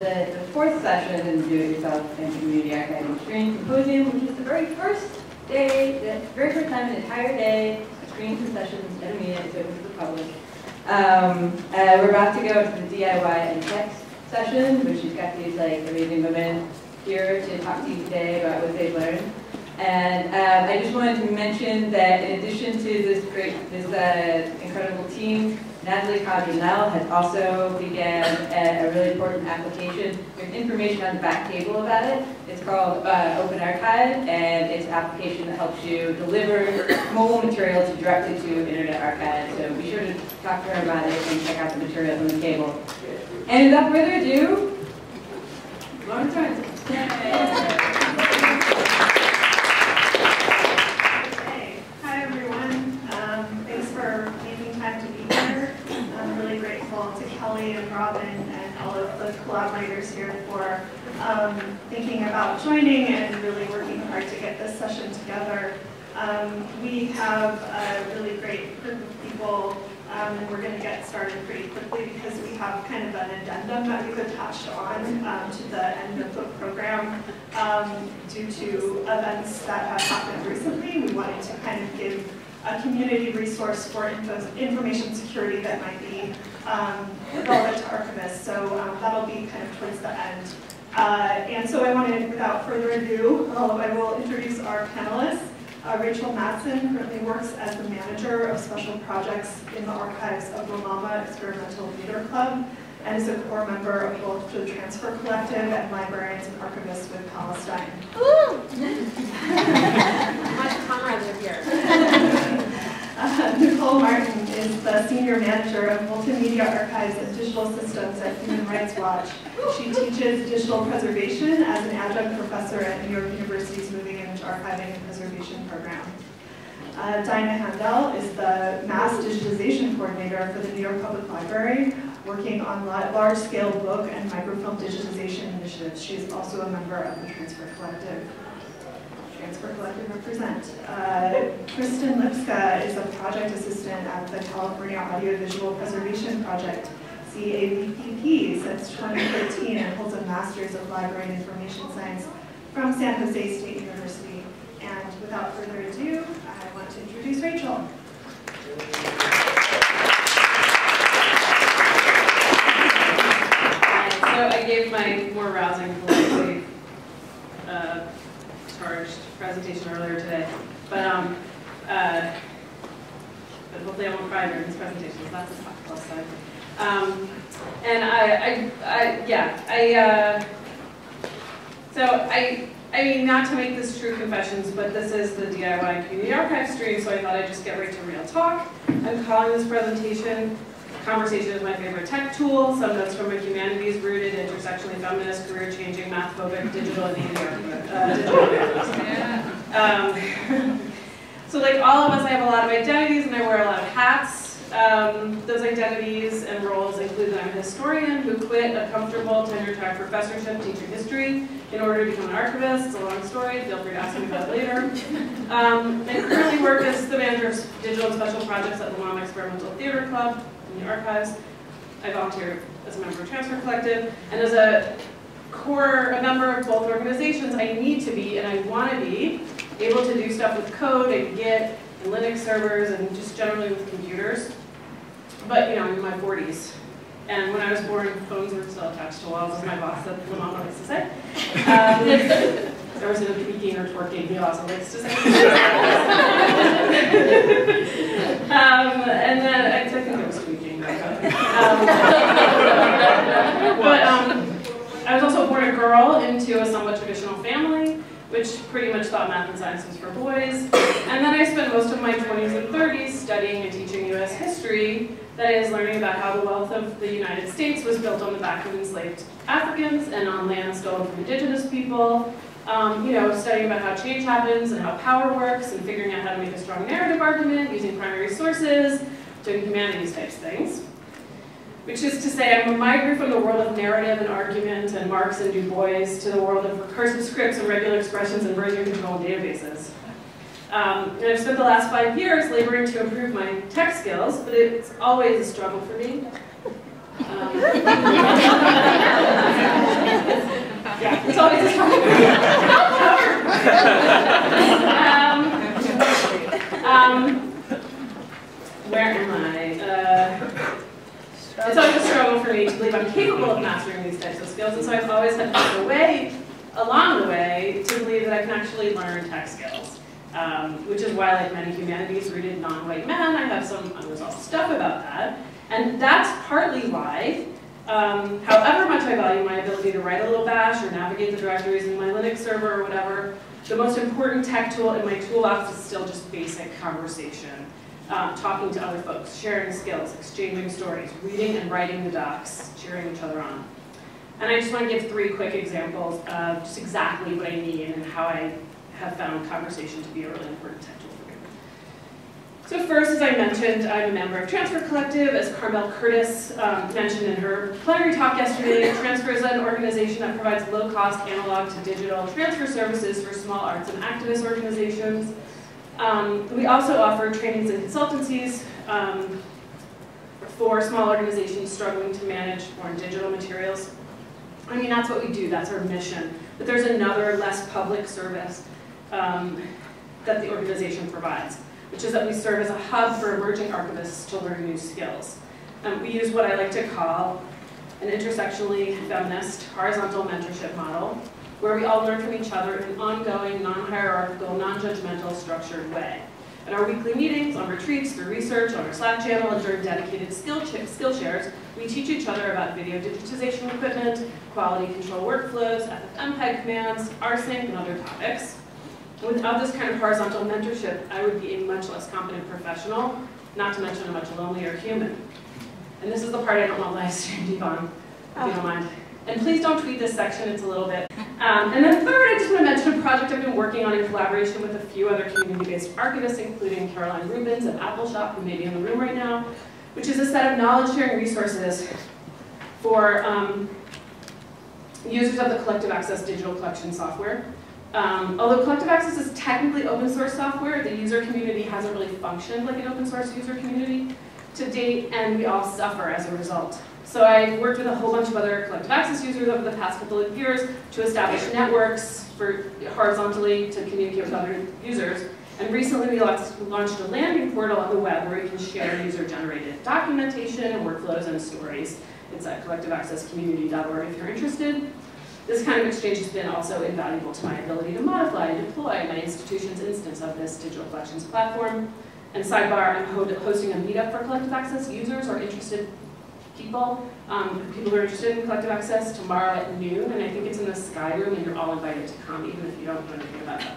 the, the fourth session in the Do-It-Yourself and Community Archiving Screen Symposium, which is the very first day, the very first time in the entire day, a screen sessions at a meeting is open to the public. Um, uh, we're about to go to the DIY and text session, which has got these like amazing women here to talk to you today about what they've learned. And um, I just wanted to mention that in addition to this great, this uh, incredible team, Natalie Cadranel has also began a, a, really important application. There's information on the back table about it. It's called uh, Open Archive, and it's an application that helps you deliver mobile material to directly to Internet Archive. So be sure to talk to her about it and check out the materials on the table. And without further ado, Lauren Sorensen. And and all of the collaborators here for um, thinking about joining and really working hard to get this session together. Um, we have a really great group of people um, and we're going to get started pretty quickly because we have kind of an addendum that we've attached on um, to the end of the program um, due to events that have happened recently. We wanted to kind of give a community resource for info, information security that might be um, relevant to archivists. So um, that'll be kind of towards the end. Uh, and so I wanted, without further ado, uh, I will introduce our panelists. Uh, Rachel Mattson currently works as the manager of special projects in the archives of La MaMa Experimental Theater Club and is a core member of both the Transfer Collective and Librarians and Archivists with Palestine. Much comrades are here. Uh, Nicole Martin is the Senior Manager of Multimedia Archives and Digital Systems at Human Rights Watch. She teaches digital preservation as an adjunct professor at New York University's Moving Image Archiving and Preservation Program. Uh, Dinah Handel is the Mass Digitization Coordinator for the New York Public Library, working on large-scale book and microfilm digitization initiatives. She is also a member of the Transfer Collective. Transfer Collective represent. Uh, Kristin Lipska is a project assistant at the California Audiovisual Preservation Project, CAVPP, since 2013 and holds a Master's of Library and Information Science from San Jose State University. And without further ado, I want to introduce Rachel. So I gave my more rousing, uh, charged presentation earlier today, but um, uh, but hopefully I won't cry during this presentation. So that's the plus side. Um, and I, I, I, yeah, I. Uh, so I, I mean, not to make this true confessions, but this is the DIY Community Archive stream, so I thought I'd just get right to real talk. I'm calling this presentation Conversation is my favorite tech tool, some notes from a humanities-rooted, intersectionally feminist, career-changing, math-phobic, digital and media uh, um, so like all of us, I have a lot of identities and I wear a lot of hats. Um, those identities and roles include that I'm a historian who quit a comfortable tenure-track professorship teaching history in order to become an archivist. It's a long story. Feel free to ask me about it later. Um, I currently work as the manager of digital and special projects at La MaMa Experimental Theater Club in the archives. I volunteer as a member of Transfer Collective, and as a core, a member of both organizations, I need to be, and I want to be, able to do stuff with code and Git and Linux servers and just generally with computers. But, you know, I'm in my 40s. And when I was born, phones were still attached to walls, as my boss the mom likes to say. Um, there was no tweaking or twerking, he also likes to say. um, and then I, I think there was. But um, I was also born a girl into a somewhat traditional family, which pretty much thought math and science was for boys. And then I spent most of my 20s and 30s studying and teaching US history, that is, learning about how the wealth of the United States was built on the back of enslaved Africans and on land stolen from indigenous people. Um, you know, studying about how change happens and how power works and figuring out how to make a strong narrative argument using primary sources, doing humanities types things, which is to say I'm a migrant from the world of narrative and argument and Marx and Du Bois to the world of recursive scripts and regular expressions and version control databases. Um, and I've spent the last five years laboring to improve my tech skills, but it's always a struggle for me. Um, yeah, it's always a struggle for me. um, um to believe I'm capable of mastering these types of skills, and so I've always had to a way along the way to believe that I can actually learn tech skills. Um, which is why, like many humanities-rooted non-white men, I have some unresolved stuff about that. And that's partly why, um, however much I value my ability to write a little bash or navigate the directories in my Linux server or whatever, the most important tech tool in my toolbox is still just basic conversation. Um, talking to other folks, sharing skills, exchanging stories, reading and writing the docs, cheering each other on. And I just want to give three quick examples of just exactly what I mean and how I have found conversation to be a really important tech tool for me. So first, as I mentioned, I'm a member of Transfer Collective, as Carmel Curtis um, mentioned in her plenary talk yesterday. Transfer is an organization that provides low-cost analog to digital transfer services for small arts and activist organizations. Um, we also offer trainings and consultancies um, for small organizations struggling to manage foreign digital materials. I mean, that's what we do, that's our mission. But there's another less public service um, that the organization provides, which is that we serve as a hub for emerging archivists to learn new skills. Um, we use what I like to call an intersectionally feminist horizontal mentorship model, where we all learn from each other in an ongoing, non-hierarchical, non-judgmental, structured way. At our weekly meetings, on retreats, through research, on our Slack channel, and during dedicated skill, skill shares, we teach each other about video digitization equipment, quality control workflows, FFmpeg commands, rsync, and other topics. Without this kind of horizontal mentorship, I would be a much less competent professional, not to mention a much lonelier human. And this is the part I don't want to live stream on, if you don't mind. And please don't tweet this section, it's a little bit. Um, and then third, I just want to mention a project I've been working on in collaboration with a few other community-based archivists, including Caroline Rubens at Appalshop, who may be in the room right now, which is a set of knowledge-sharing resources for um, users of the collective access digital collection software. Um, although collective access is technically open source software, the user community hasn't really functioned like an open source user community to date, and we all suffer as a result. So I worked with a whole bunch of other collective access users over the past couple of years to establish networks for horizontally to communicate with other users. And recently we launched a landing portal on the web where you can share user-generated documentation workflows and stories. It's at collectiveaccesscommunity.org if you're interested. This kind of exchange has been also invaluable to my ability to modify and deploy my institution's instance of this digital collections platform. And sidebar, I'm hosting a meetup for collective access users or interested people, um, people who are interested in collective access tomorrow at noon, and I think it's in the Sky Room, and you're all invited to come, even if you don't know anything about that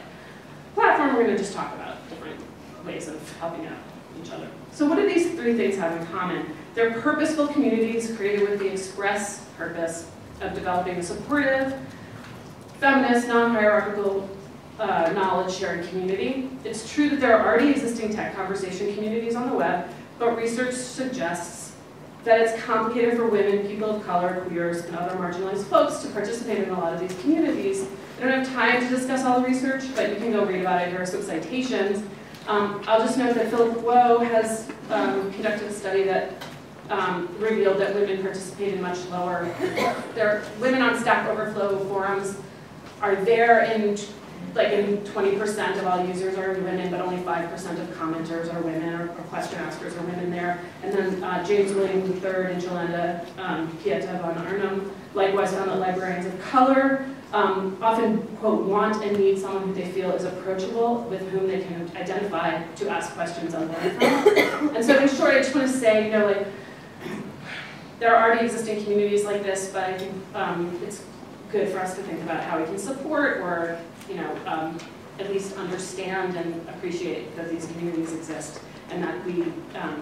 platform. We're going to just talk about different ways of helping out each other. So what do these three things have in common? They're purposeful communities created with the express purpose of developing a supportive, feminist, non-hierarchical uh, knowledge sharing community. It's true that there are already existing tech conversation communities on the web, but research suggests that it's complicated for women, people of color, queers, and other marginalized folks to participate in a lot of these communities. I don't have time to discuss all the research, but you can go read about it. There are some citations. Um, I'll just note that Philip Woe has um, conducted a study that um, revealed that women participate in much lower, there, women on Stack Overflow forums are there in like in 20% of all users are women, but only 5% of commenters are women, or, or, question askers are women there. And then uh, James William III and Jolanda um, Pieta van Arnhem likewise found that librarians of color um, often, quote, want and need someone who they feel is approachable, with whom they can identify to ask questions learn from. and so in short, I just want to say, you know, like, there are already existing communities like this, but I think um, it's good for us to think about how we can support or you know, um, at least understand and appreciate that these communities exist and that we um,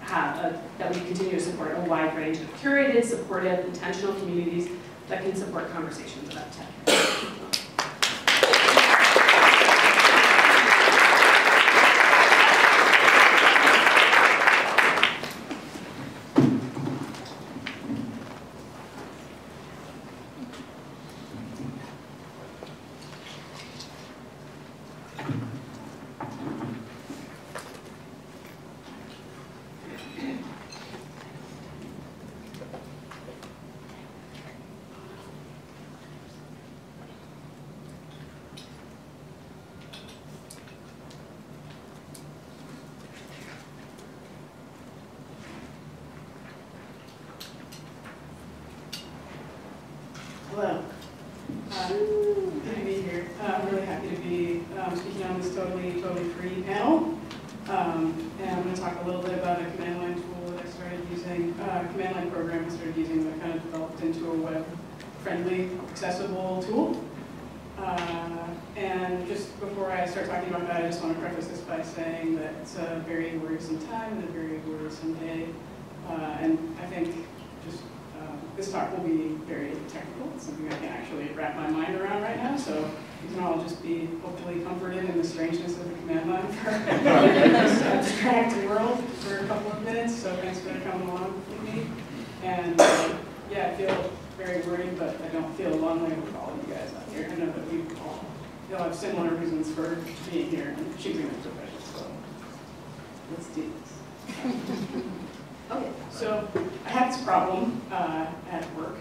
have, a, that we continue to support a wide range of curated, supportive, intentional communities that can support conversations about tech. Totally, totally free panel. Um, And I'm going to talk a little bit about a command line tool that I started using, uh, command line program I started using that kind of developed into a web-friendly, accessible tool. Uh, And just before I start talking about that, I just want to preface this by saying that it's a very worrisome time and a very worrisome day. Uh, And I think just um, This talk will be very technical, it's something I can't actually wrap my mind around right now, so you can all just be hopefully comforted in the strangeness of the command line for this abstract world for a couple of minutes, so thanks for coming along with me. And uh, yeah, I feel very worried, but I don't feel lonely with all of you guys out here. I know that we all, you all have similar reasons for being here and choosing this profession, so let's do this. Okay, so I had this problem uh, at work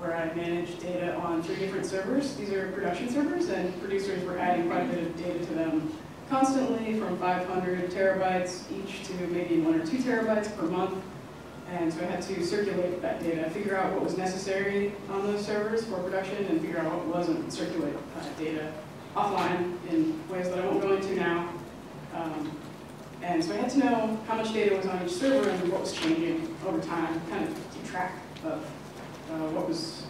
where I manage data on three different servers. These are production servers, and producers were adding quite a bit of data to them constantly, from 500 terabytes each to maybe one or two terabytes per month. And so I had to circulate that data, figure out what was necessary on those servers for production, and figure out what wasn't, circulate uh, data offline in ways that I won't go into now. Um, and so I had to know how much data was on each server and what was changing over time, kind of keep track of what was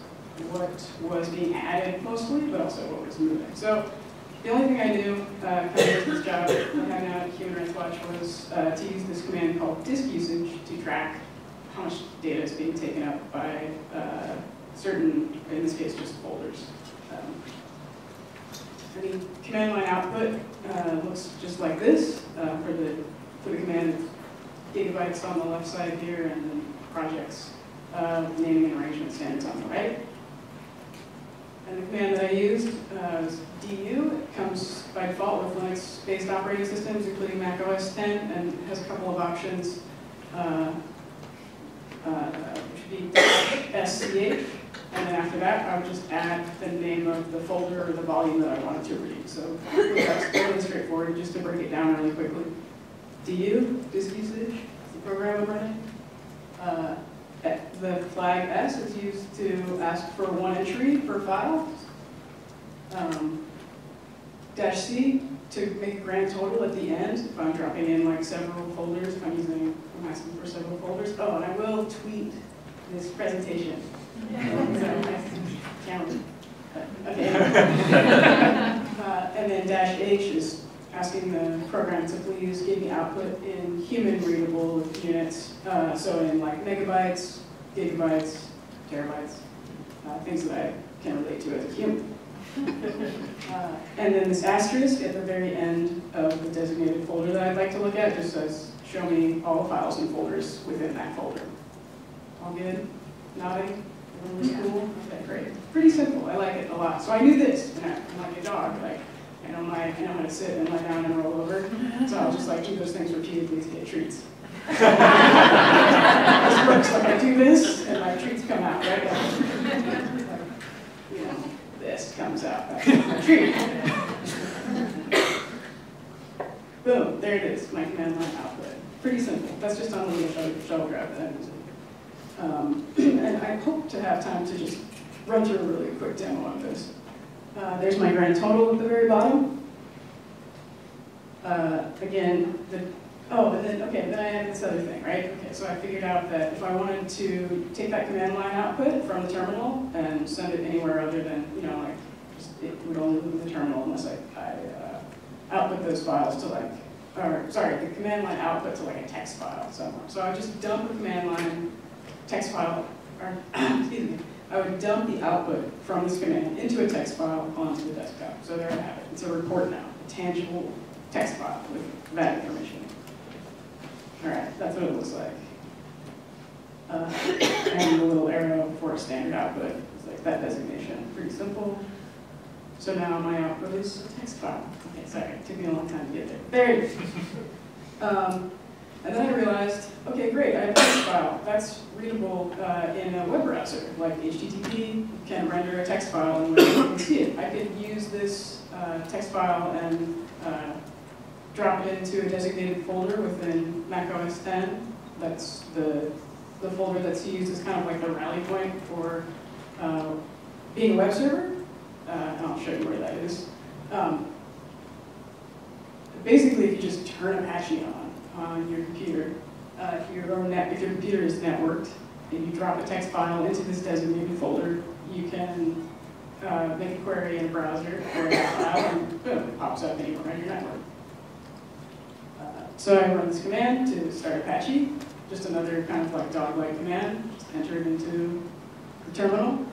what was being added mostly, but also what was moving. So the only thing I knew uh, coming into this job when I now at Human Rights Watch was uh, to use this command called disk usage to track how much data is being taken up by uh, certain, in this case, just folders. Um, and the command line output uh, looks just like this uh, for the for the command gigabytes on the left side here and then projects uh, naming and arrangement standards on the right. And the command that I used uh, is du. It comes by default with Linux-based operating systems, including Mac OS 10, and has a couple of options, uh, uh, which would be SCH, and then after that, I would just add the name of the folder or the volume that I wanted to read. So that's totally straightforward, just to break it down really quickly. du, disk usage, the program I'm running. Uh, the flag S is used to ask for one entry per file. Um, dash C to make a grand total at the end, if I'm dropping in like several folders, if I'm using, I'm asking for several folders. Oh, and I will tweet this presentation. Calendar. Okay. Uh, And then dash H is asking the program to please give me output in human readable units, uh, so in like megabytes, gigabytes, terabytes, uh, things that I can relate to as a human. Uh, and then this asterisk at the very end of the designated folder that I'd like to look at just says, show me all the files and folders within that folder. All good? Nodding? Everyone was cool? Okay, great. Pretty simple. I like it a lot. So I knew this, and I- I'm like a dog, like, I know my, I know how to sit and lie down and roll over. So I'll just like do those things repeatedly to get treats. this works like I do this and my treats come out, right? Like, you know, this comes out, my treat. Boom, there it is, my command line output. Pretty simple. That's just on the shuttle graph that I'm using. Um, and I hope to have time to just run through a really quick demo of this. Uh, there's my grand total at the very bottom. Uh, again, the, oh, and then, okay, then I had this other thing, right? Okay, so I figured out that if I wanted to take that command line output from the terminal and send it anywhere other than, you know, like, just, it would only leave the terminal unless I, I uh, output those files to like, or, sorry, the command line output to like a text file somewhere. So I just dump the command line text file, or, excuse me, I would dump the output from this command into a text file onto the desktop. So there I have it. It's a report now, a tangible text file with that information. All right, that's what it looks like. Uh, and the little arrow for a standard output It's like that designation. Pretty simple. So now my output is a text file. Okay, sorry, it took me a long time to get there. There it is. Um, and then I realized, okay, great, I have a text file. That's readable uh, in a web browser, like HTTP can render a text file and we can see it. I could use this uh, text file and uh, drop it into a designated folder within Mac OS 10. That's the, the folder that's used as kind of like the rally point for uh, being a web server, uh, and I'll show you where that is. Um, basically, if you just turn Apache on on your computer, uh, if your net, if your computer is networked, and you drop a text file into this designated folder, you can uh, make a query in a browser, query that file, and boom, it pops up anywhere on your network. Uh, so I run this command to start Apache, just another kind of like dog-like command, just enter it into the terminal.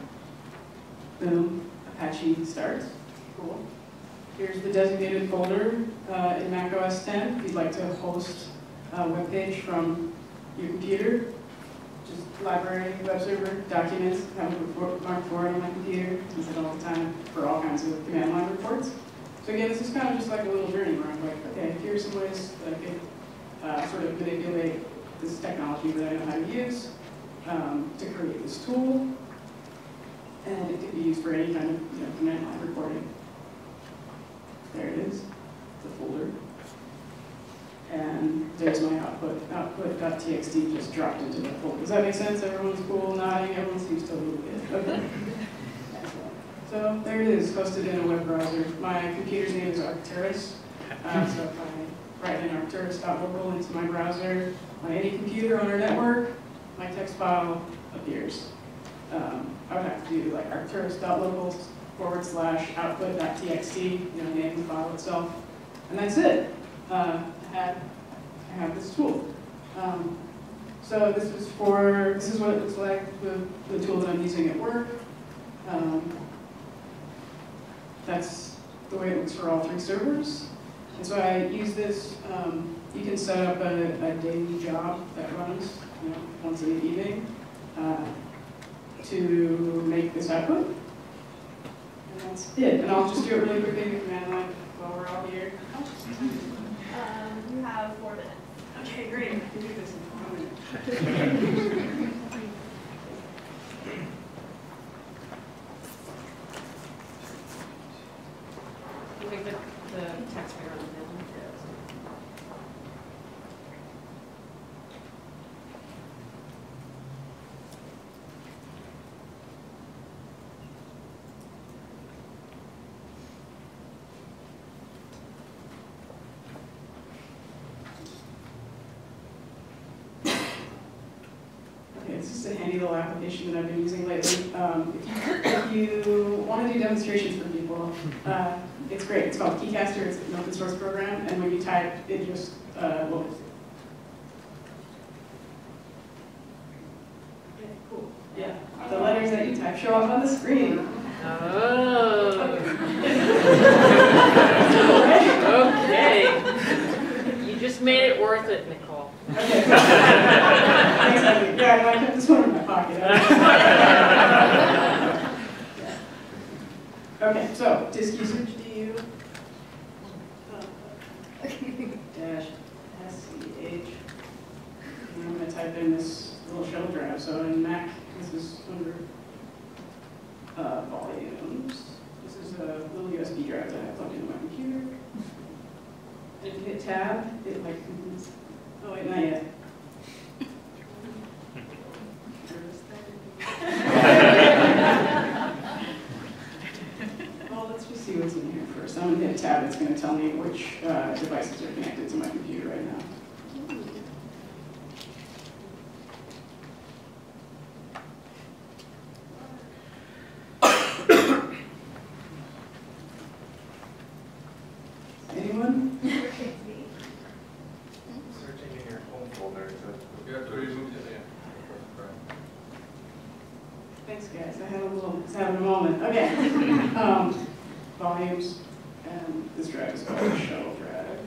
Boom, Apache starts. Cool. Here's the designated folder uh, in Mac OS 10 if you'd like to host a web page from your computer. Just library, web server, documents, have a report for it on my computer, use it all the time for all kinds of command line reports. So again, this is kind of just like a little journey where I'm like, okay, here's some ways that I could uh, sort of manipulate this technology that I know how to use um, to create this tool. And it could be used for any kind of you know, command line reporting. There it is, the folder. And there's my output. Output.txt just dropped into the folder. Does that make sense? Everyone's cool, nodding, everyone seems totally good. Okay. So there it is, hosted in a web browser. My computer's name is Arcturus. Uh, so if I write in arcturus.local into my browser on any computer on our network, my text file appears. Um, I would have to do like arcturus.local forward slash output.txt, you know, name the file itself, and that's it. Uh, I have, I this tool. Um, so this is for, this is what it looks like, the, the tool that I'm using at work. Um, that's the way it looks for all three servers. And so I use this, um, you can set up a, a daily job that runs, you know, once in the evening, uh, to make this output. And that's it. And I'll just do it really quickly in the command line while we're all here. Um, you have four minutes. Okay, great. I can do this in four minutes. You make the, the taxpayer on the a handy little application that I've been using lately. Um, if you, if you want to do demonstrations for people, uh, it's great. It's called KeyCastr. It's an open source program, and when you type, it just uh, loads. Okay, cool. Yeah, the letters that you type show up on the screen. Oh. Okay. You just made it worth it, Nicole. Okay. Thanks, Ivy. Yeah, no, I kept this one in my pocket. Okay, so disk usage du uh, dash sch. And I'm gonna type in this little shuttle drive. So in Mac, this is under uh, volumes. This is a little USB drive that I plugged into my computer. And if you hit tab, it like, oh wait, not yet. Well, let's just see what's in here first. I'm gonna hit tab, it's gonna tell me which uh, devices are connected to my computer right now. Anyone? Searching in your home folder to. Yeah, to remove it, yeah. Thanks, guys. I had a little, was having a moment. Okay. Um, Volumes, and this drag is called shuttle drive.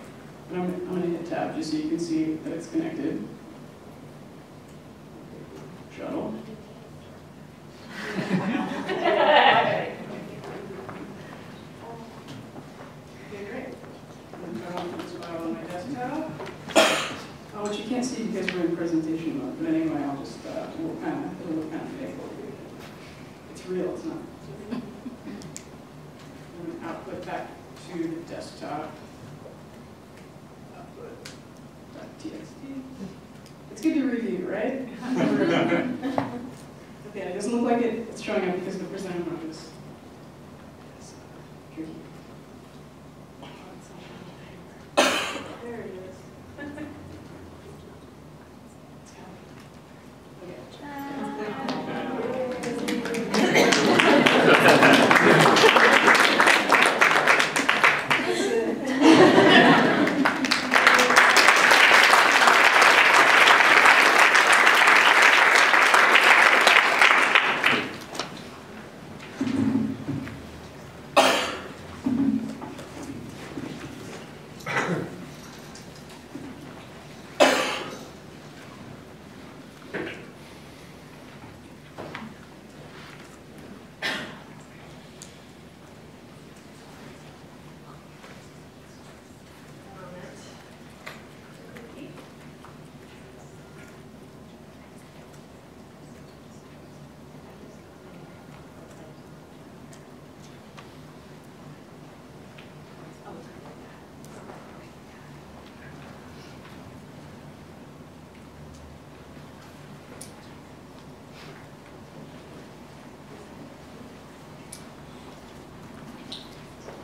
And I'm, I'm gonna hit tab just so you can see that it's connected.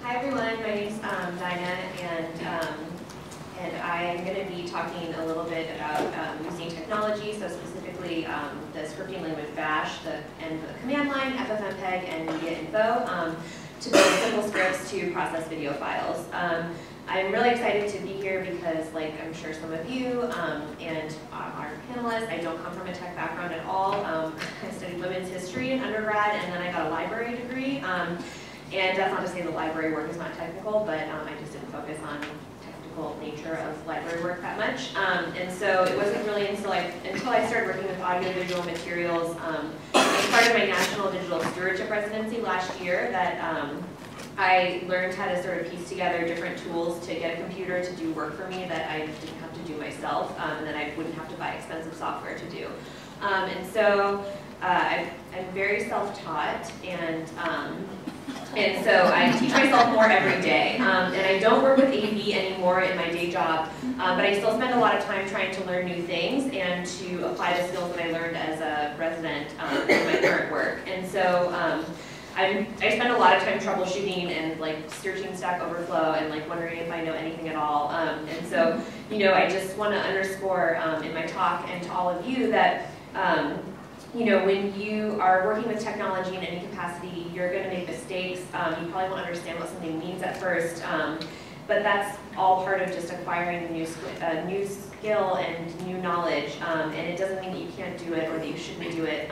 Hi everyone, my name's um, Dinah and, um, and I am going to be talking a little bit about um, using technology, so specifically um, the scripting language bash, the, and the command line, FFmpeg, and media info um, to build simple scripts to process video files. Um, I'm really excited to be here because like I'm sure some of you um, and our panelists, I don't come from a tech background at all. Um, I studied women's history in undergrad and then I got a library degree. And that's not to say the library work is not technical, but um, I just didn't focus on technical nature of library work that much. Um, and so it wasn't really until I, until I started working with audiovisual materials um, as part of my National Digital Stewardship Residency last year that um, I learned how to sort of piece together different tools to get a computer to do work for me that I didn't have to do myself um, and that I wouldn't have to buy expensive software to do. Um, and so uh, I, I'm very self-taught and and so I teach myself more every day. Um, and I don't work with AV anymore in my day job, um, but I still spend a lot of time trying to learn new things and to apply the skills that I learned as a resident um, in my current work. And so um, I'm, I spend a lot of time troubleshooting and like searching Stack Overflow and like wondering if I know anything at all. Um, and so, you know, I just want to underscore um, in my talk and to all of you that you know, when you are working with technology in any capacity, you're going to make mistakes. Um, you probably won't understand what something means at first, um, but that's all part of just acquiring a new, a new skill and new knowledge. Um, and it doesn't mean that you can't do it or that you shouldn't do it.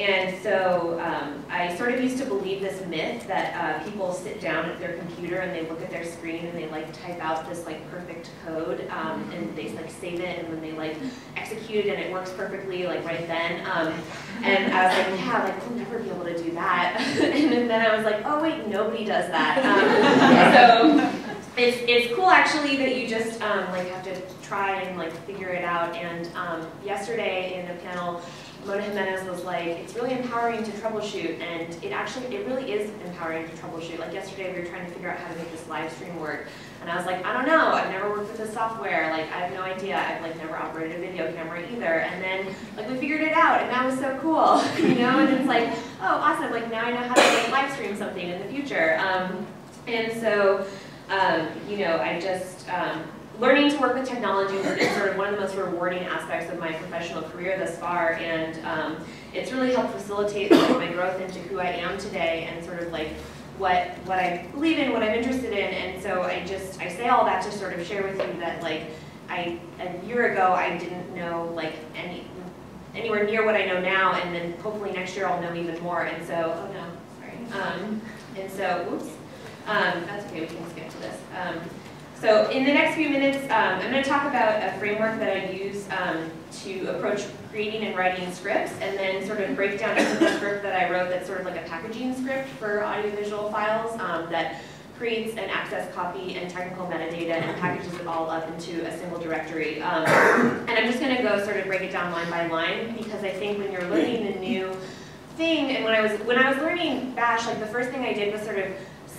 And so um, I sort of used to believe this myth that uh, people sit down at their computer and they look at their screen and they like type out this like perfect code um, and they like save it and then they like execute it and it works perfectly like right then. Um, and I was like, yeah, like we'll never be able to do that. and then I was like, oh wait, nobody does that. Um, so it's it's cool actually that you just um, like have to try and like figure it out. And um, yesterday in the panel. Mona Jimenez was like, it's really empowering to troubleshoot, and it actually, it really is empowering to troubleshoot. Like yesterday, we were trying to figure out how to make this live stream work, and I was like, I don't know, I've never worked with this software, like, I have no idea, I've like never operated a video camera either, and then, like, we figured it out, and that was so cool, you know, and it's like, oh, awesome, like, now I know how to like, live stream something in the future, um, and so, um, you know, I just, um, learning to work with technology is sort of one of the most rewarding aspects of my professional career thus far, and um, it's really helped facilitate like, my growth into who I am today and sort of like what what I believe in, what I'm interested in, and so I just I say all that to sort of share with you that like I a year ago I didn't know like any anywhere near what I know now, and then hopefully next year I'll know even more, and so oh no, sorry, um, and so whoops, um, that's okay, we can skip to this. So in the next few minutes, um, I'm going to talk about a framework that I use um, to approach creating and writing scripts, and then sort of break down into the script that I wrote that's sort of like a packaging script for audiovisual files um, that creates an access copy and technical metadata and packages it all up into a single directory. Um, and I'm just going to go sort of break it down line by line because I think when you're learning a new thing, and when I was when I was learning Bash, like the first thing I did was sort of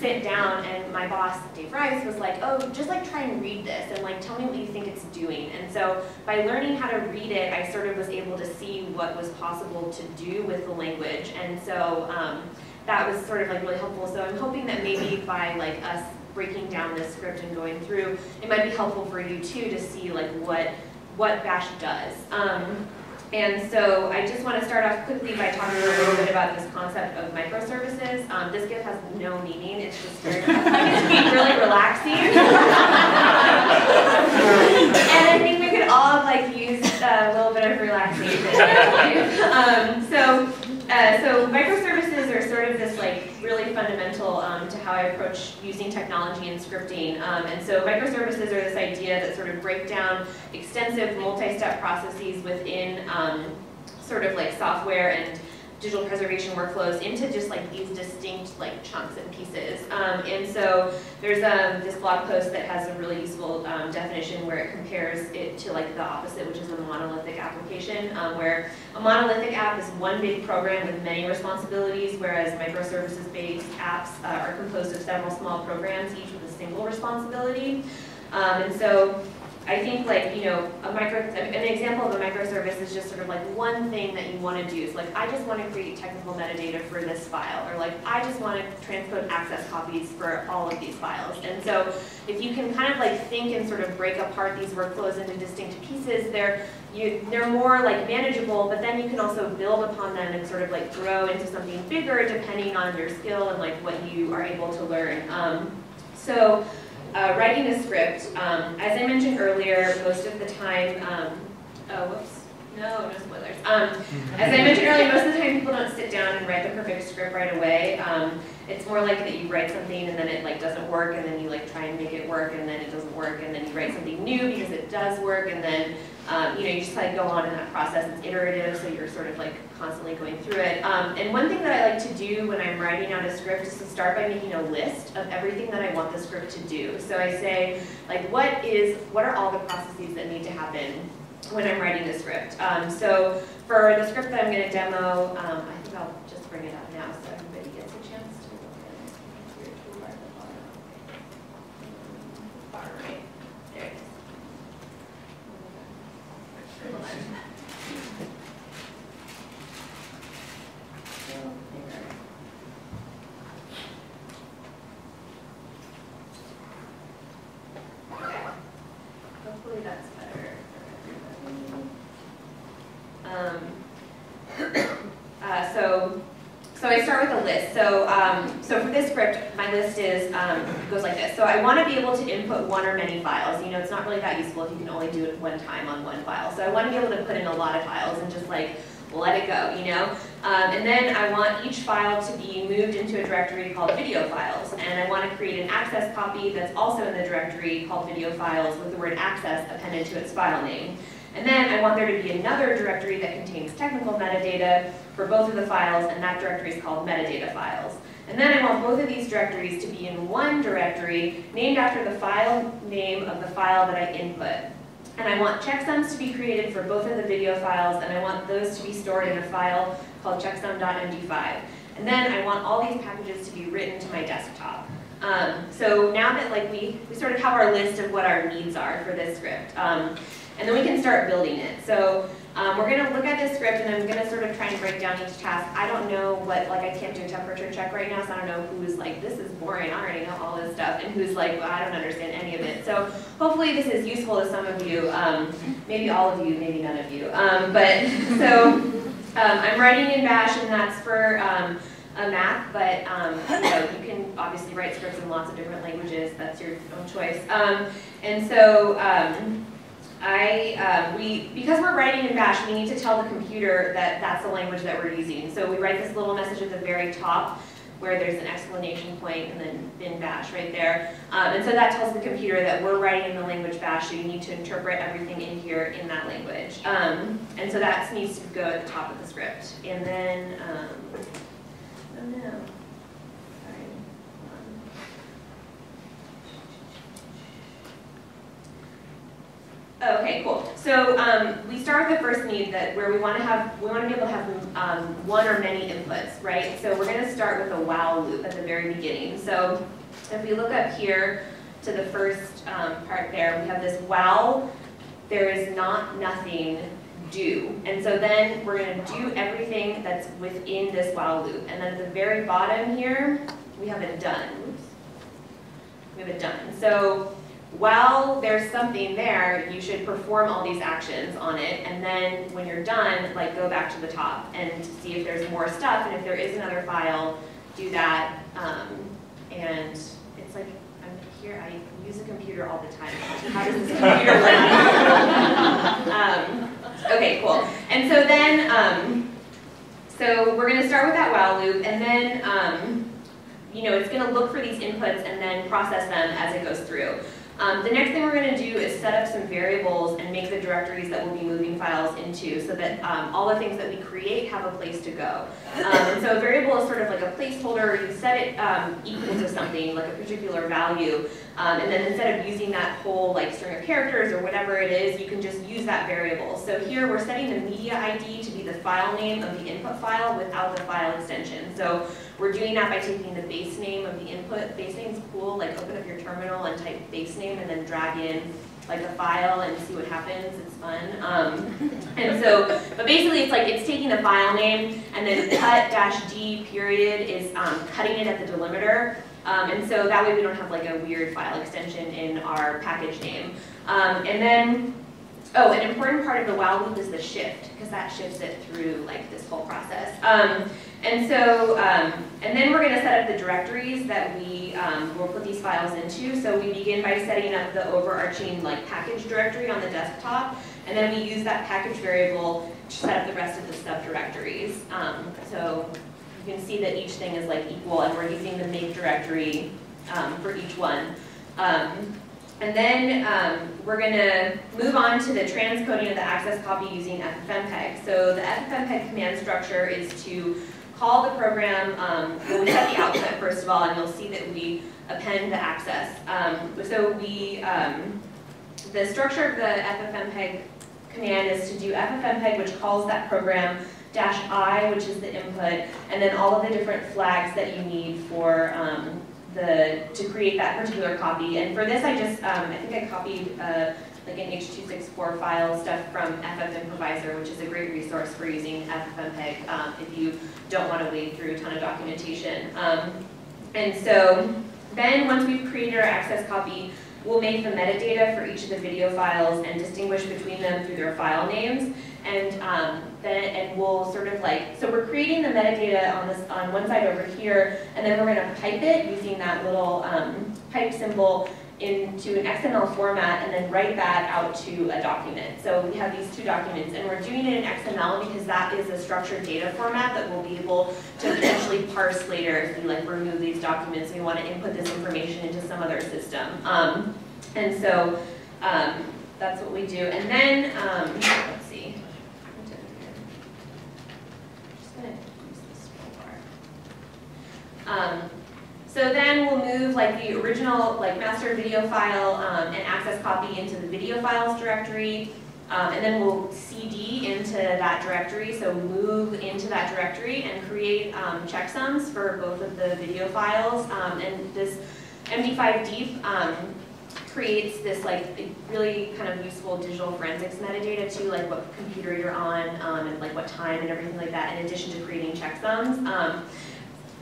sit down and my boss, Dave Rice, was like, oh, just like try and read this and like tell me what you think it's doing. And so by learning how to read it, I sort of was able to see what was possible to do with the language. And so um, that was sort of like really helpful. So I'm hoping that maybe by like us breaking down this script and going through, it might be helpful for you too to see like what what Bash does. Um, and so I just want to start off quickly by talking a little bit about this concept of microservices. Um, this gift has no meaning. It's just very, it's being really relaxing. and I think we could all like use a little bit of relaxation. um, so, uh, so microservices are sort of this like really fundamental um, to how I approach using technology and scripting. Um, and so microservices are this idea that sort of break down extensive multi-step processes within um, sort of like software and digital preservation workflows into just like these distinct like chunks and pieces. Um, and so there's um, this blog post that has a really useful um, definition where it compares it to like the opposite, which is a monolithic application, um, where a monolithic app is one big program with many responsibilities, whereas microservices-based apps uh, are composed of several small programs, each with a single responsibility. Um, and so I think like, you know, a micro, an example of a microservice is just sort of like one thing that you want to do. So like, I just want to create technical metadata for this file, or like, I just want to transcode access copies for all of these files. And so if you can kind of like think and sort of break apart these workflows into distinct pieces, they're, you, they're more like manageable, but then you can also build upon them and sort of like grow into something bigger depending on your skill and like what you are able to learn. Um, so uh, writing a script, um, as I mentioned earlier, most of the time, um, oh, whoops, no, no spoilers. Um, as I mentioned earlier, most of the time people don't sit down and write the perfect script right away. Um, it's more like that you write something and then it like doesn't work and then you like try and make it work and then it doesn't work and then you write something new because it does work and then um, you know you just like go on in that process. It's iterative, so you're sort of like constantly going through it. Um, and one thing that I like to do when I'm writing out a script is to start by making a list of everything that I want the script to do. So I say like what is what are all the processes that need to happen when I'm writing the script. Um, so for the script that I'm going to demo, um, I think I'll just bring it up now so everybody gets a chance to look at it. Far right. There it is. Hold on. So, there. Okay. Hopefully that's better for everybody. Um, uh, so, so I start with a list. So, um, so for this script, my list is um, goes like this. So I want to be able to input one or many files. You know, it's not really that useful if you can only do it one time on one file. So I want to be able to put in a lot of files and just like let it go, you know? Um, and then I want each file to be moved into a directory called video files. And I want to create an access copy that's also in the directory called video files with the word access appended to its file name. And then I want there to be another directory that contains technical metadata for both of the files, and that directory is called metadata files. And then I want both of these directories to be in one directory named after the file name of the file that I input. And I want checksums to be created for both of the video files, and I want those to be stored in a file called checksum.md5. And then I want all these packages to be written to my desktop. Um, so now that like we, we sort of have our list of what our needs are for this script, um, and then we can start building it. So um, we're going to look at this script and I'm going to sort of try and break down each task. I don't know what, like I can't do a temperature check right now, so I don't know who's like, this is boring, I already know all this stuff, and who's like, well, I don't understand any of it. So hopefully this is useful to some of you, um, maybe all of you, maybe none of you. Um, but so um, I'm writing in Bash and that's for um, a math, but um, you you can obviously write scripts in lots of different languages, that's your own choice. Um, and so I, uh, we, because we're writing in Bash, we need to tell the computer that that's the language that we're using. So we write this little message at the very top where there's an exclamation point and then in Bash right there. Um, and so that tells the computer that we're writing in the language Bash, so you need to interpret everything in here in that language. Um, and so that needs to go at the top of the script. And then, um, oh no, sorry. Um, Oh, Okay, cool. So um, we start with the first need that where we want to have we want to be able to have um, one or many inputs, right? So we're going to start with a while loop at the very beginning. So if we look up here to the first um, part there, we have this while there is not nothing do. And so then we're gonna do everything that's within this while loop. And then at the very bottom here, we have a done. We have a done. So while there's something there, you should perform all these actions on it. And then when you're done, like go back to the top and see if there's more stuff. And if there is another file, do that. Um, and it's like, I'm here, I use a computer all the time. How does this computer work? um, okay, cool. And so then, um, so we're gonna start with that while loop, and then, um, you know, it's gonna look for these inputs and then process them as it goes through. Um, the next thing we're going to do is set up some variables and make the directories that we'll be moving files into so that um, all the things that we create have a place to go. Um, and so a variable is sort of like a placeholder. You set it um, equal to something, like a particular value, um, and then instead of using that whole like string of characters or whatever it is, you can just use that variable. So here we're setting the media ID to be the file name of the input file without the file extension. So we're doing that by taking the base name of the input. Base name's cool, like open up your terminal and type base name and then drag in like a file and see what happens. It's fun. Um, and so, but basically it's like it's taking the file name and then cut dash D period is um, cutting it at the delimiter. Um, and so that way we don't have like a weird file extension in our package name. Um, and then, oh, an important part of the while loop is the shift because that shifts it through like this whole process. Um, and so, um, and then we're going to set up the directories that we um, will put these files into. So we begin by setting up the overarching like package directory on the desktop, and then we use that package variable to set up the rest of the subdirectories. Um, so you can see that each thing is like equal, and we're using the make directory um, for each one. Um, and then um, we're going to move on to the transcoding of the access copy using FFmpeg. So the FFmpeg command structure is to call the program, um, well, we set the output first of all, and you'll see that we append the access. Um, so we, um, the structure of the FFmpeg command is to do FFmpeg, which calls that program, dash I, which is the input, and then all of the different flags that you need for um, the to create that particular copy. And for this, I just, um, I think I copied uh, like an H.264 file stuff from ffmprovisr, which is a great resource for using FFmpeg um, if you don't want to wade through a ton of documentation. Um, and so then once we've created our access copy, we'll make the metadata for each of the video files and distinguish between them through their file names. And um, then and we'll sort of like, so we're creating the metadata on this on one side over here, and then we're going to pipe it using that little um, pipe symbol into an XML format and then write that out to a document. So we have these two documents and we're doing it in XML because that is a structured data format that we'll be able to potentially parse later if we like remove these documents and we want to input this information into some other system. Um, and so um, that's what we do. And then, um, let's see. Just gonna use this bar. Um, so then we'll move like the original like master video file um, and access copy into the video files directory. Um, and then we'll CD into that directory, so move into that directory and create um, checksums for both of the video files. Um, and this md5deep um, creates this like really kind of useful digital forensics metadata too, like what computer you're on um, and like what time and everything like that, in addition to creating checksums.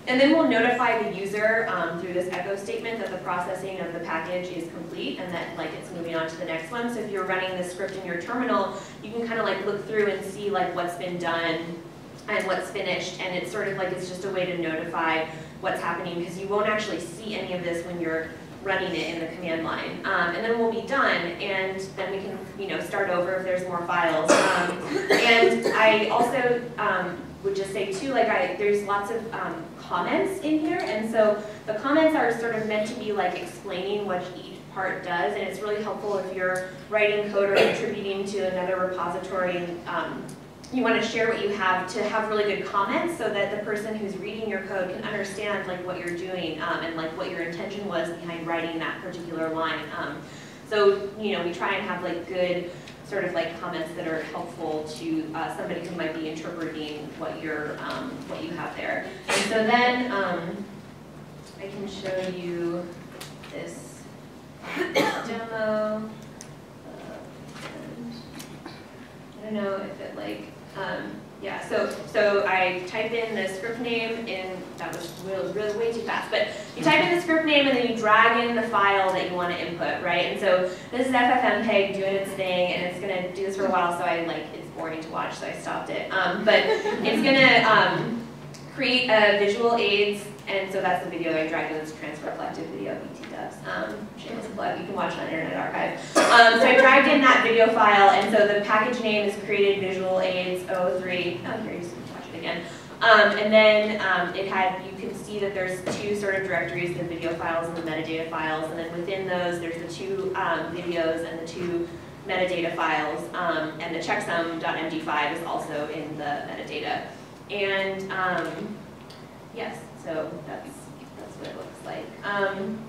And then we'll notify the user um, through this echo statement that the processing of the package is complete and that like it's moving on to the next one. So if you're running the script in your terminal, you can kind of like look through and see like what's been done and what's finished. And it's sort of like it's just a way to notify what's happening because you won't actually see any of this when you're running it in the command line. Um, and then we'll be done, and then we can, you know, start over if there's more files. Um, and I also um, would just say too, like I, there's lots of um, comments in here, and so the comments are sort of meant to be like explaining what each part does, and it's really helpful if you're writing code or contributing to another repository um, you want to share what you have to have really good comments so that the person who's reading your code can understand like what you're doing um, and like what your intention was behind writing that particular line. Um, so, you know, we try and have like good sort of like comments that are helpful to uh, somebody who might be interpreting what you're um, what you have there. And so then um, I can show you this demo. Uh, and I don't know if it like, um, yeah, so, so I type in the script name in, that was really, really way too fast, but you type in the script name and then you drag in the file that you want to input, right? And so this is FFmpeg doing its thing, and it's gonna do this for a while, so I like, it's boring to watch, so I stopped it. Um, but it's gonna, um, create a visual aids, and so that's the video I dragged in this transfer collective video BT does. Um, shameless plug, you can watch it on Internet Archive. Um, so I dragged in that video file, and so the package name is created visual aids 03. Oh, here, you just watch it again. Um, and then um, it had, you can see that there's two sort of directories, the video files and the metadata files, and then within those, there's the two um, videos and the two metadata files, um, and the checksum.md5 is also in the metadata. And um, yes, so that's that's what it looks like. Um,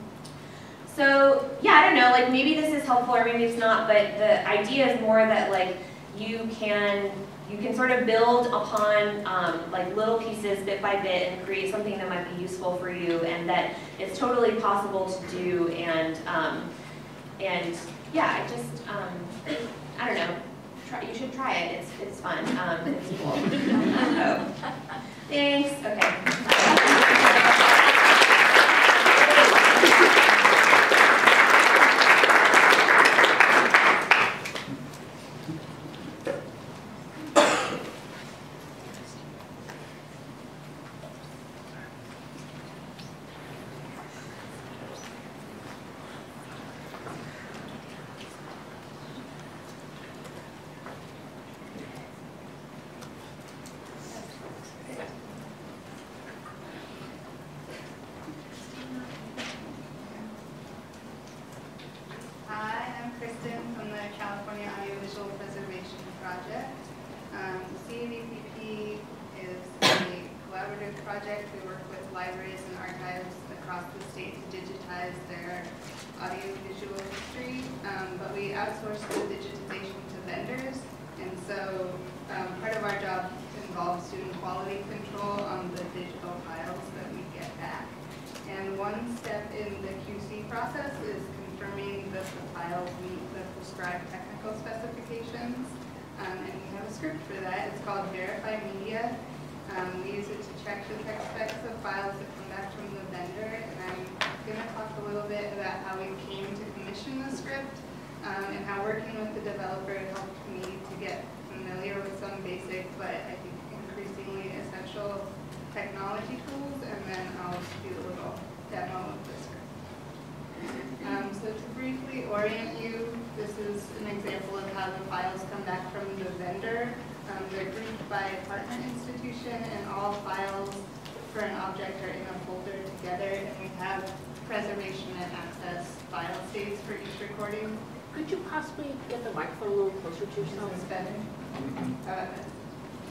so yeah, I don't know, like maybe this is helpful or maybe it's not, but the idea is more that like you can you can sort of build upon um, like little pieces bit by bit and create something that might be useful for you and that it's totally possible to do and um, and yeah, I just um, I don't know. Try, you should try it. It's it's fun. Um, it's cool. thanks. Okay. Hi, I'm Kristin from the California Audiovisual Preservation Project. Um, is a collaborative project. We work with libraries and archives across the state to digitize their audiovisual history, um, but we outsource the digitization to vendors. And so um, part of our job involves student quality control on the digital files that we get back. And one step in the QC process is confirming the files meet the prescribed technical specifications. Um, and we have a script for that. It's called Verify Media. Um, we use it to check the tech specs of files that come back from the vendor. And I'm going to talk a little bit about how we came to commission the script um, and how working with the developer helped me to get familiar with some basic, but I think increasingly essential technology tools. And then I'll do a little demo of script. Um, so to briefly orient you, this is an example of how the files come back from the vendor. Um, they're grouped by partner institution and all files for an object are in a folder together and we have preservation and access file states for each recording. Could you possibly get the microphone a little closer to Is yourself? this better?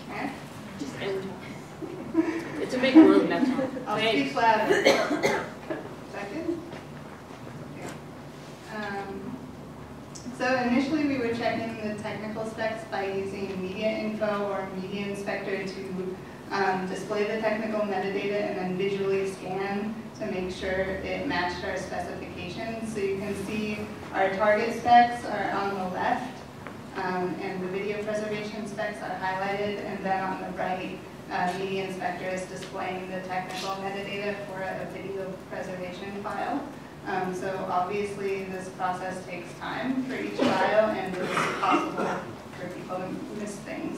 Okay? Just and It's a big room, that's all. I'll Thanks. speak louder. Second? Um, So initially, we were checking the technical specs by using MediaInfo or Media Inspector to um, display the technical metadata and then visually scan to make sure it matched our specifications. So you can see our target specs are on the left, um, and the video preservation specs are highlighted, and then on the right, uh, Media Inspector is displaying the technical metadata for a video preservation file. Um, so obviously, this process takes time for each file, and it's possible for people to miss things.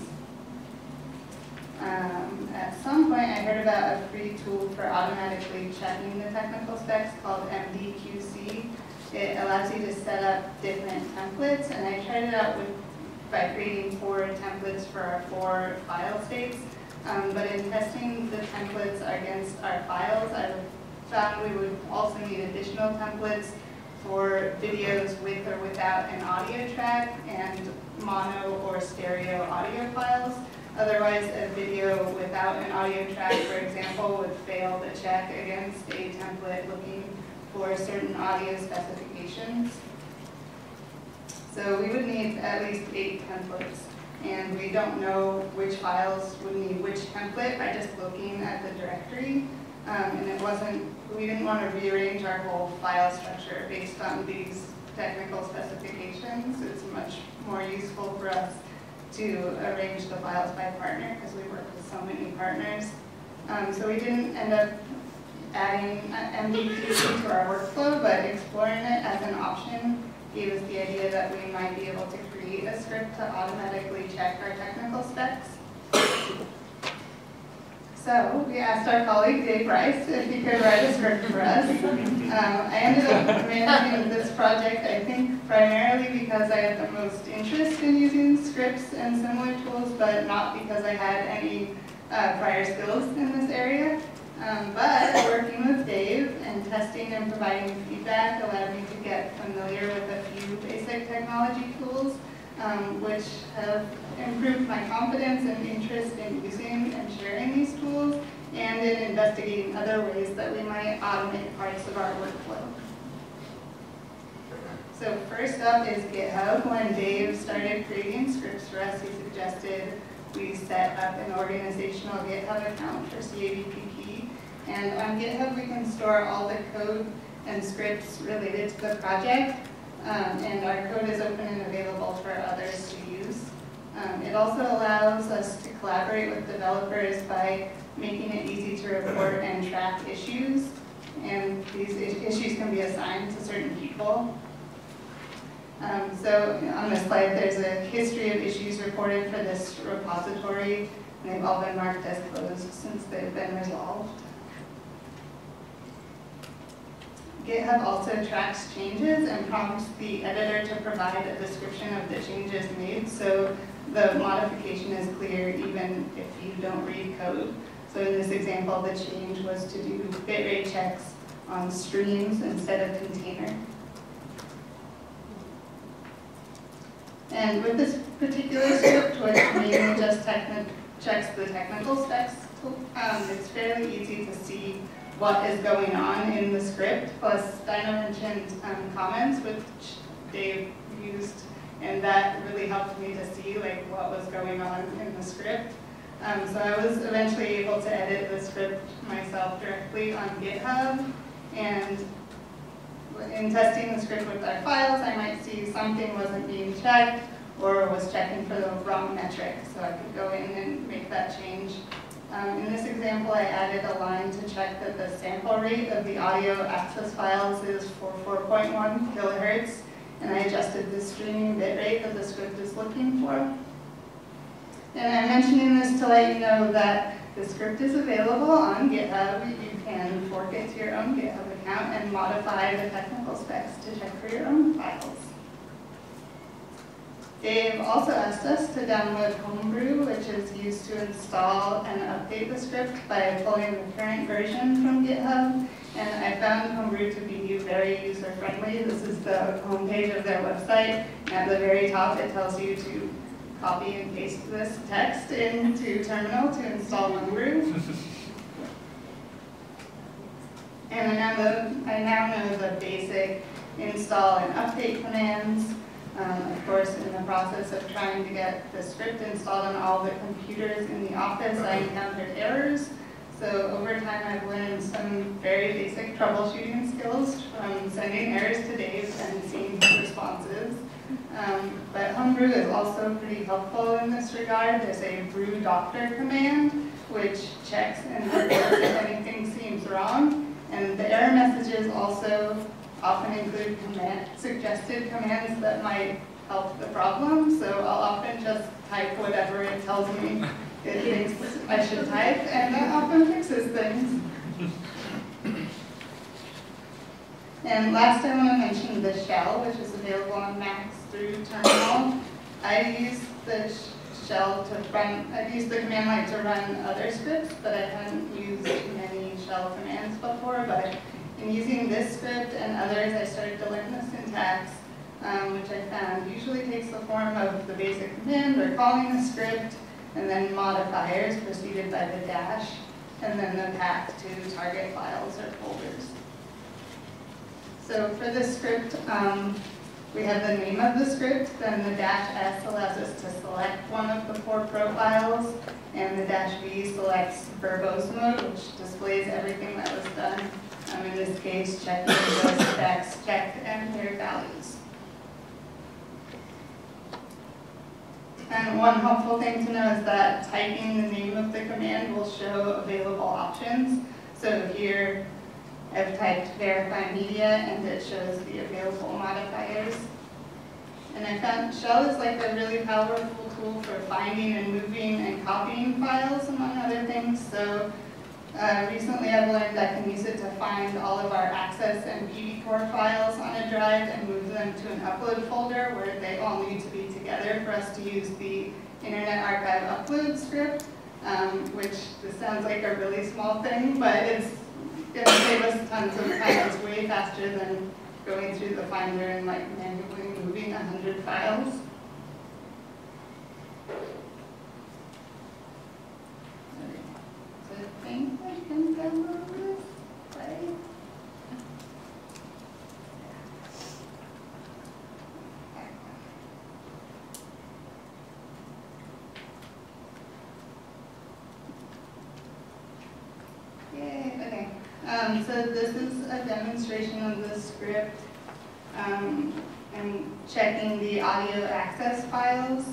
Um, at some point, I heard about a free tool for automatically checking the technical specs called MDQC. It allows you to set up different templates, and I tried it out with, by creating four templates for our four file states. Um, but in testing the templates against our files, I we would also need additional templates for videos with or without an audio track and mono or stereo audio files. Otherwise, a video without an audio track, for example, would fail the check against a template looking for certain audio specifications. So we would need at least eight templates. And we don't know which files would need which template by just looking at the directory. Um, and it wasn't, we didn't want to rearrange our whole file structure based on these technical specifications. It's much more useful for us to arrange the files by partner because we work with so many partners. Um, so we didn't end up adding MDQC to our workflow, but exploring it as an option gave us the idea that we might be able to create a script to automatically check our technical specs. So we asked our colleague Dave Rice if he could write a script for us. Um, I ended up managing this project, I think primarily because I had the most interest in using scripts and similar tools, but not because I had any uh, prior skills in this area. Um, but working with Dave and testing and providing feedback allowed me to get familiar with a few basic technology tools, um, which have improved my confidence and interest in using and sharing these tools, and in investigating other ways that we might automate parts of our workflow. So first up is GitHub. When Dave started creating scripts for us, he suggested we set up an organizational GitHub account for CAVPP. And on GitHub, we can store all the code and scripts related to the project. Um, and our code is open and available for others to use. Um, it also allows us to collaborate with developers by making it easy to report and track issues. And these issues can be assigned to certain people. Um, so on this slide, there's a history of issues reported for this repository. And they've all been marked as closed since they've been resolved. GitHub also tracks changes and prompts the editor to provide a description of the changes made. So the modification is clear even if you don't read code. So in this example, the change was to do bitrate checks on streams instead of container. And with this particular script, which mainly just checks the technical specs, um, it's fairly easy to see what is going on in the script. Plus, Dinah mentioned um, comments, which Dave used and that really helped me to see like what was going on in the script. Um, so I was eventually able to edit the script myself directly on GitHub, and in testing the script with our files, I might see something wasn't being checked or was checking for the wrong metric, so I could go in and make that change. Um, in this example, I added a line to check that the sample rate of the audio access files is for 4.1 kilohertz, and I adjusted the streaming bitrate that the script is looking for. And I'm mentioning this to let you know that the script is available on GitHub. You can fork it to your own GitHub account and modify the technical specs to check for your own files. Dave also asked us to download Homebrew, which is used to install and update the script by pulling the current version from GitHub. And I found Homebrew to be very user-friendly. This is the homepage of their website. At the very top, it tells you to copy and paste this text into Terminal to install Homebrew. and I now, know, I now know the basic install and update commands. Um, of course, in the process of trying to get the script installed on all the computers in the office, I encountered errors. So over time, I've learned some very basic troubleshooting skills from sending errors to Dave and seeing responses. Um, but Homebrew is also pretty helpful in this regard. There's a brew doctor command, which checks and reports if anything seems wrong. And the error messages also often include command, suggested commands that might help the problem. So I'll often just type whatever it tells me it thinks I should type, and that often fixes things. And last I want to mention the shell, which is available on Macs through Terminal. I use the shell to run, I've used the command line to run other scripts, but I hadn't used many shell commands before, but in using this script and others, I started to learn the syntax, um, which I found usually takes the form of the basic command or calling the script, and then modifiers preceded by the dash, and then the path to target files or folders. So for this script, um, we have the name of the script, then the dash S allows us to select one of the four profiles, and the dash V selects verbose mode, which displays everything that was done. Um, in this case, checking the specs checked and their values. And one helpful thing to know is that typing the name of the command will show available options. So here, I've typed verify media and it shows the available modifiers. And I found Shell is like a really powerful tool for finding and moving and copying files among other things. So uh, recently I've learned I can use it to find all of our Access and Beauty Core files on a drive and move them to an upload folder where they all need to be together for us to use the Internet Archive upload script, um, which this sounds like a really small thing, but it's going to save us tons of time. It's way faster than going through the Finder and like manually moving a hundred files. So I think I can download this, right? Yay, okay. Um, so this is a demonstration of the script. Um, I'm checking the audio access files.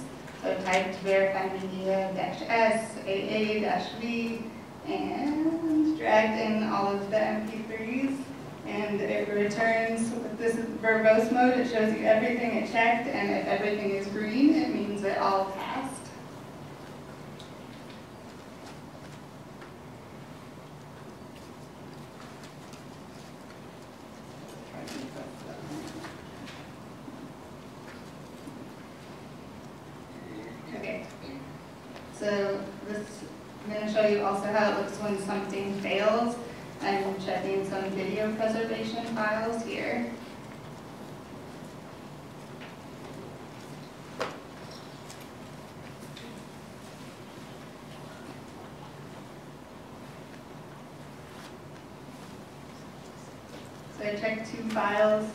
So typed verify media dash S, AA dash V, and dragged in all of the MP3s. And it returns, this is verbose mode, it shows you everything it checked, and if everything is green, it means it all passed. Okay, so show you also how it looks when something fails. I'm checking some video preservation files here. So I checked two files.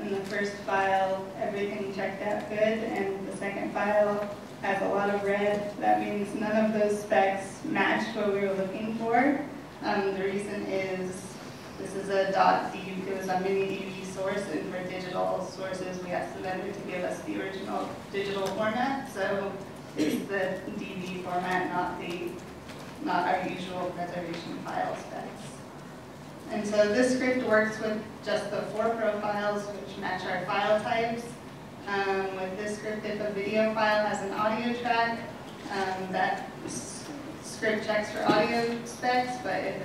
In the first file, everything checked out good, and the second file has a lot of red. That means none of those specs matched what we were looking for. Um, the reason is this is a DV, it was a mini DV source, and for digital sources, we asked the vendor to give us the original digital format. So it's the DV format, not the not our usual preservation file specs. And so this script works with just the four profiles, which match our file types. Um, with this script, if a video file has an audio track, um, that script checks for audio specs, but if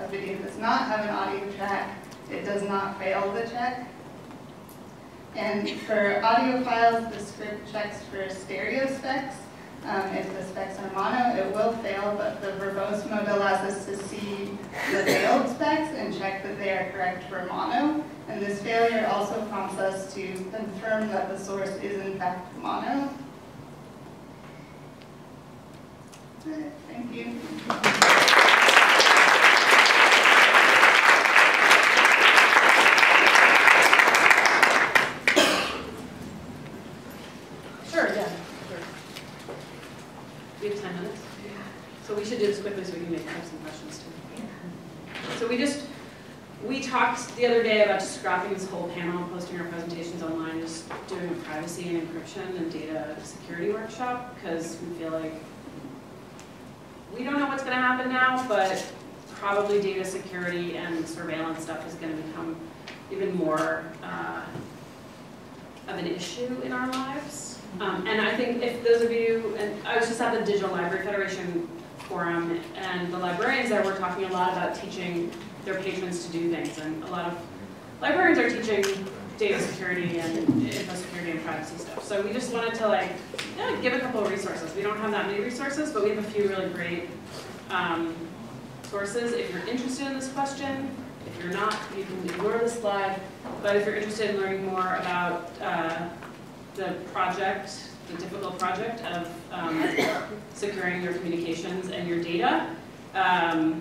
a video does not have an audio track, it does not fail the check. And for audio files, the script checks for stereo specs. Um, if the specs are mono, it will fail, but the verbose mode allows us to see the failed specs and check that they are correct for mono. And this failure also prompts us to confirm that the source is in fact mono. Thank you. Sure, yeah, sure. We have ten minutes? So we should do this quickly so we can make some questions too. So we just, we talked the other day about just scrapping this whole panel, posting our presentations online, just doing a privacy and encryption and data security workshop, because we feel like we don't know what's gonna happen now, but probably data security and surveillance stuff is gonna become even more, uh, of an issue in our lives. Um, and I think if those of you, and I was just at the Digital Library Federation forum, and the librarians there were talking a lot about teaching their patrons to do things, and a lot of librarians are teaching data security and info security and privacy stuff. So we just wanted to like, give a couple of resources. We don't have that many resources, but we have a few really great um, sources. If you're interested in this question, if you're not, you can ignore the slide. But if you're interested in learning more about uh, the project, the difficult project of um, securing your communications and your data um,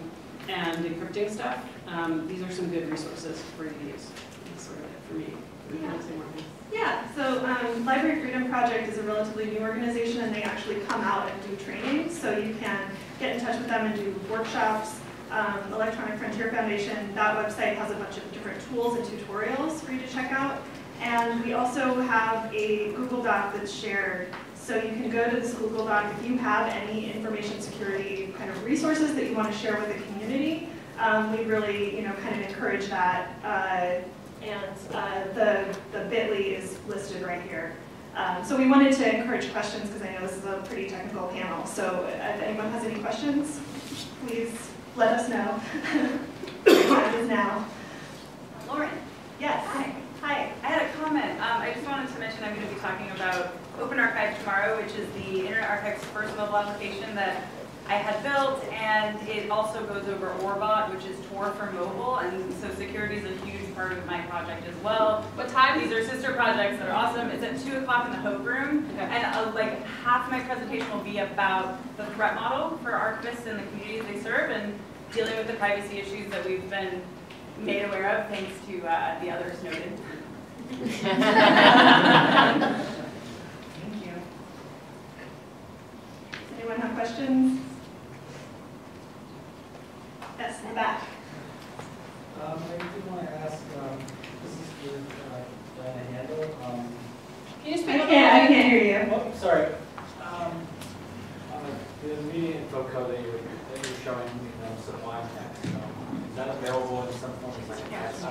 and encrypting stuff, um, these are some good resources for you to use. That's sort of it for me. Things. Yeah, so um, Library Freedom Project is a relatively new organization and they actually come out and do training. So you can get in touch with them and do workshops. Um, Electronic Frontier Foundation, that website has a bunch of different tools and tutorials for you to check out. And we also have a Google Doc that's shared. So you can go to this Google Doc if you have any information security kind of resources that you want to share with the community. Um, we really, you know, kind of encourage that. Uh, and uh, the, the bit.ly is listed right here. Um, So we wanted to encourage questions because I know this is a pretty technical panel. So uh, if anyone has any questions, please let us know. Time is now. Lauren, Yes. Hi. Hi. I had a comment. Um, I just wanted to mention I'm going to be talking about Open Archive tomorrow, which is the Internet Archive's first mobile application that I had built, and it also goes over Orbot, which is Tor for mobile, and so security is a huge part of my project as well. What time? These are sister projects that are awesome. It's at 2 o'clock in the Hope Room, Okay. and uh, like half my presentation will be about the threat model for archivists and the communities they serve, and dealing with the privacy issues that we've been made aware of thanks to uh, the others noted. Thank you. Does anyone have questions? Yes, in the back. Um, I did want to ask, um, this is for uh, Dinah Handel. Um, Can you speak a little can't, I can't hear you. oh, sorry. Um, uh, the media info code that you're, that you're showing, you know, Sublime Text, um, is that available in some form? as Yes. uh,